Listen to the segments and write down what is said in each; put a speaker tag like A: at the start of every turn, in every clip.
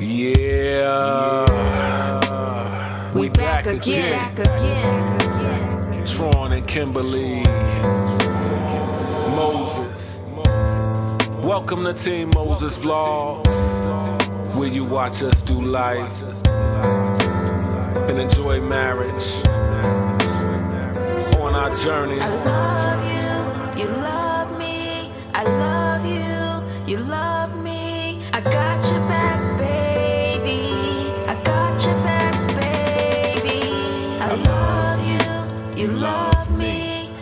A: Yeah. We back again. Tron and Kimberly. Moses. Welcome to Team Moses Vlogs, where you watch us do life and enjoy marriage on our journey.
B: I love you, you love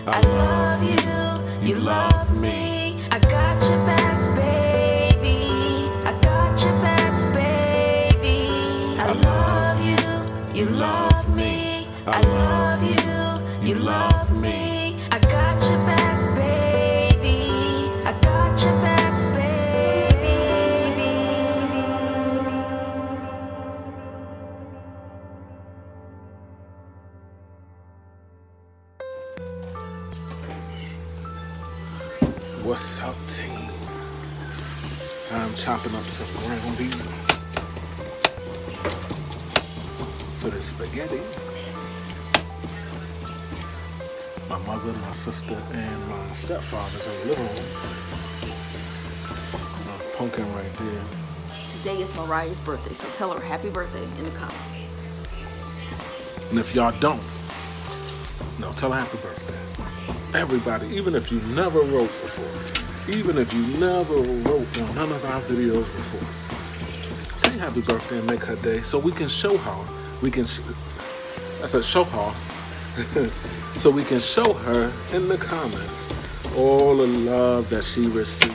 B: I love you, you love me. I got your back, baby. I got your back, baby. I love you, you love me. I love you, you love me.
A: What's up, team? I'm chopping up some ground beef for the spaghetti. My mother, my sister, and my stepfather's in the living room. Uh, pumpkin right there.
C: Today is Mariah's birthday, so tell her happy birthday in the comments.
A: And if y'all don't, no, tell her happy birthday. Everybody, even if you never wrote before, even if you never wrote on none of our videos before, say happy birthday and make her day so we can show her. We can, I said show her, so we can show her in the comments all the love that she received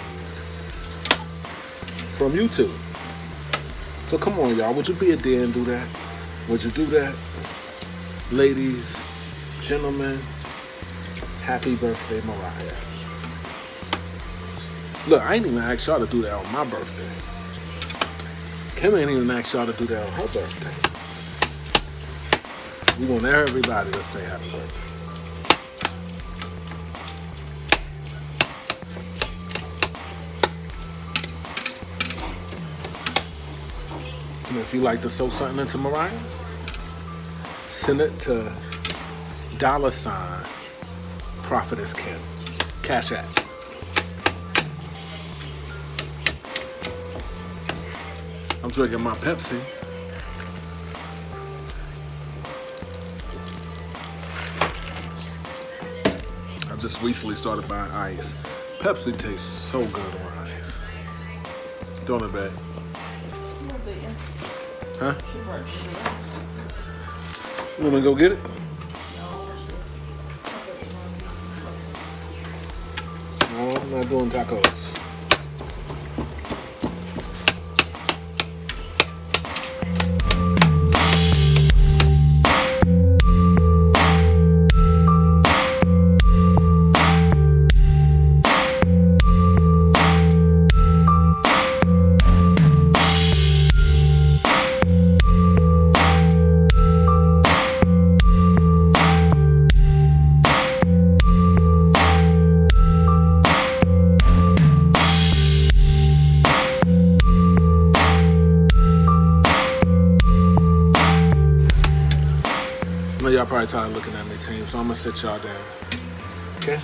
A: from YouTube. So come on, y'all. Would you be a dear and do that? Would you do that? Ladies, gentlemen, happy birthday, Mariah. Look, I ain't even asked y'all to do that on my birthday. Kim ain't even asked y'all to do that on her birthday. We want everybody to say happy birthday. And if you like to sew something into Mariah, send it to dollar sign prophetess Kim. Cash app. I'm drinking my Pepsi. I just recently started buying ice. Pepsi tastes so good on ice. Don't it, babe? Huh? You wanna go get it? Not doing tacos. Probably tired of looking at me, team, so I'm gonna sit y'all down. Okay?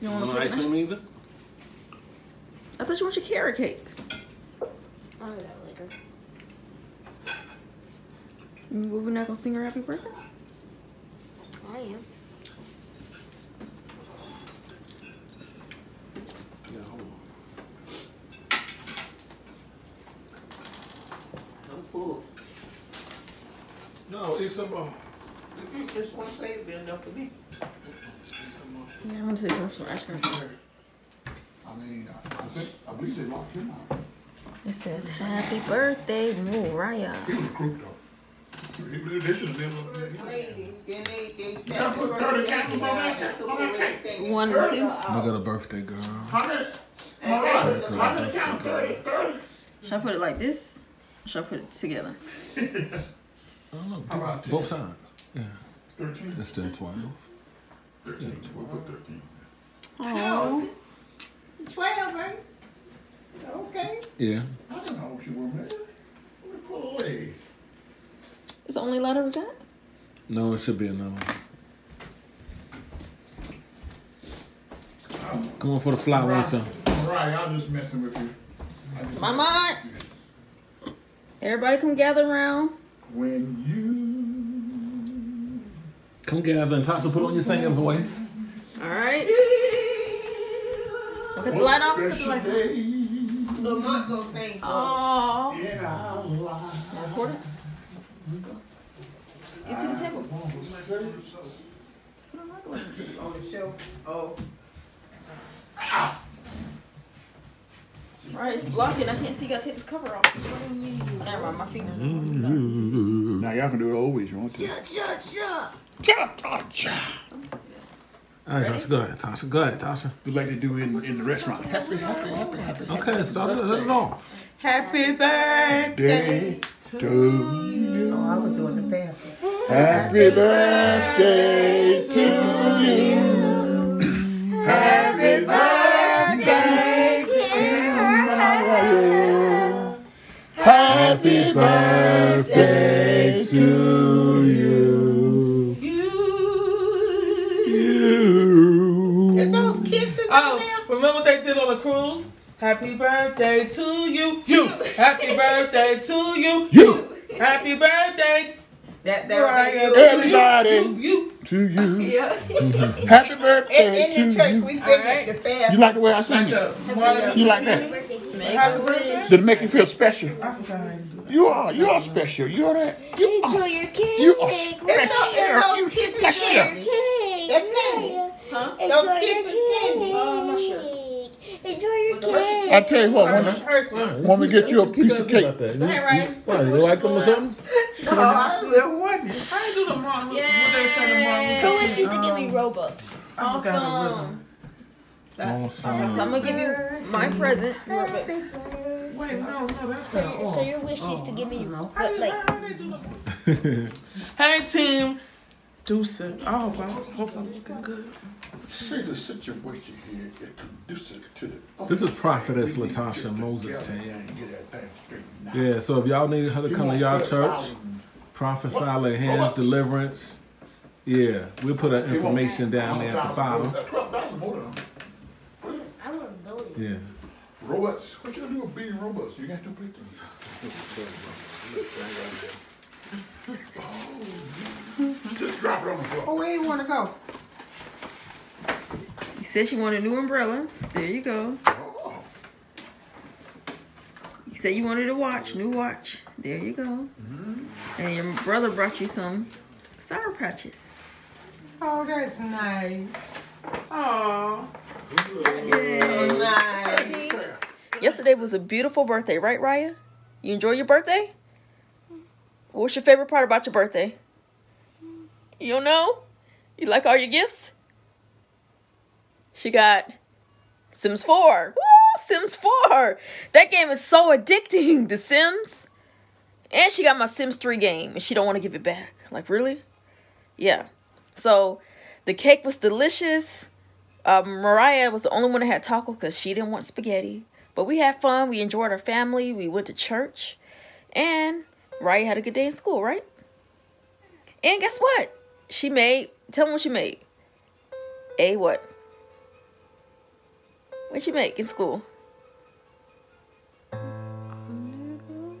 B: You don't
A: Want
B: want
A: ice cream either?
B: I thought you want your carrot cake.
D: I'll do that later.
B: You- We're not gonna sing her happy birthday.
D: I am.
A: Yeah, hold on.
E: I'm full.
A: No, eat some more.
E: Mm-mm, Just one plate will be enough for me.
A: Eat some more.
B: Yeah, I want to say some some ice cream.
F: I mean, I, I think, I believe they locked him out.
B: It says happy birthday, Mariah.
F: He was crooked though. He, they they should have been able
E: First
F: to.
E: lady, then they, they said.
F: Yeah, put thirty candles on that-
E: They took
F: on that cake.
B: One and two.
A: Look at a birthday girl.
B: Should I put it like this? Or should I put it together?
A: I don't know.
F: How about
A: Both sides. Yeah.
F: Thirteen.
A: It's still 12.
F: Thirteen. We'll put thirteen.
B: Oh,
E: Twelve, right? Okay.
A: Yeah.
F: I don't know how old she was, man. Let me pull away.
B: it's the only letter we got.
A: No, it should be another one. Come on for the flower and some.
F: Mariah, I'm just messing with you.
B: Mama, everybody come gather around.
F: When
A: Come gather and Tasha, put on your singing voice.
B: All right. Look at the light off. Look at the lights
F: you.
B: off.
E: Lamont gonna sing.
B: Oh.
F: In our lives.
B: Record it. Get to the table.
E: Put On the show. Oh.
B: Right, it's blocking. I can't see. Gotta take this cover off. Never mind, my fingers. Are mm-hmm.
F: Now y'all can do it always you want to.
D: Cha cha cha.
F: Cha cha cha.
A: All right, Tasha, go ahead. Tasha, go ahead, Tasha.
F: Just like they do in, in the restaurant. Happy, happy, happy, happy.
A: Okay, start it, off.
E: Happy birthday.
F: To you.
E: Oh, I was doing the fast.
F: Happy birthday to you. Happy birthday to you. Happy birthday to you.
G: Oh, remember what they did on the cruise? Happy birthday to you. You. Happy birthday to you.
F: You.
G: Happy birthday.
E: That, that,
G: Mariah,
E: that,
F: Everybody
G: You.
F: to you.
B: Yeah.
F: Happy birthday
E: in the
F: to
E: church,
F: you.
E: we sing
B: Alright.
E: it the fast.
F: You like the way I sing it? You like that?
B: Make
G: Happy birthday.
F: Did it make you feel special?
G: I forgot you do that.
F: You are. You are special. You are that. You
D: Enjoy
F: are.
D: your cake.
F: You are
E: It's
F: special.
E: those
F: You
E: kisses,
F: special.
E: Candy.
D: Cake.
E: That's candy.
B: Huh?
D: Enjoy
E: Those
D: your
E: kisses, candy.
B: Oh, I'm not sure.
D: cake. Enjoy your
B: What's the question?
D: cake.
F: I tell you what, when I,
E: Person.
F: when we get you a piece of cake,
A: Go
B: Go ahead, Ryan.
A: Why, you like them or something?
E: Oh, I little wonder.
G: How you do the Marlon? What they say the
D: Who
G: Marlon?
D: wishes to give me um, Robux?
B: Awesome.
A: Awesome.
B: So I'm gonna give you my present. real quick.
G: Wait, no, no, that's
D: So,
G: not.
D: so your wish is to give me oh,
G: How
D: what, like
G: how they do the- Hey team, Deuce. Oh, well, I hope I'm looking good.
F: see the situation here is conducive to the.
A: This is Prophetess Latasha Moses
F: Tay.
A: Tay. Yeah, so if y'all need her to come to y'all church, prophesy lay hands, deliverance. Yeah, we'll put her information down there at the bottom.
F: Uh, twelve thousand more than
D: I want a million.
A: Yeah.
F: Robux. What you gonna do with being Robux? You got to break them. Just drop it on the
E: Oh, where you want to go?
B: You said you wanted new umbrellas. There you go.
F: Oh,
B: You said you wanted a watch, new watch. There you go. And your brother brought you some sour patches.
E: Oh, that's nice. Oh,
B: Yay.
E: nice.
B: Yesterday was a beautiful birthday, right, Raya? You enjoy your birthday? What's your favorite part about your birthday? You don't know? You like all your gifts? She got Sims 4. Woo! Sims 4. That game is so addicting, The Sims. And she got my Sims 3 game and she don't want to give it back. Like, really? Yeah. So, the cake was delicious. Um, Mariah was the only one that had taco because she didn't want spaghetti. But we had fun. We enjoyed our family. We went to church. And Mariah had a good day in school, right? And guess what? She made, tell them what she made.
E: A what? What'd you make in school?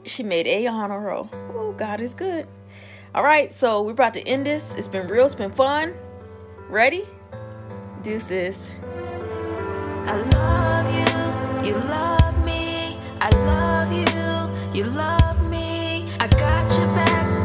E: She made A honor roll. Oh, God is good. All right, so we're about to end this. It's been real. It's been fun. Ready? Deuces.
B: I love you, you love me. I love you, you love me. I got your back,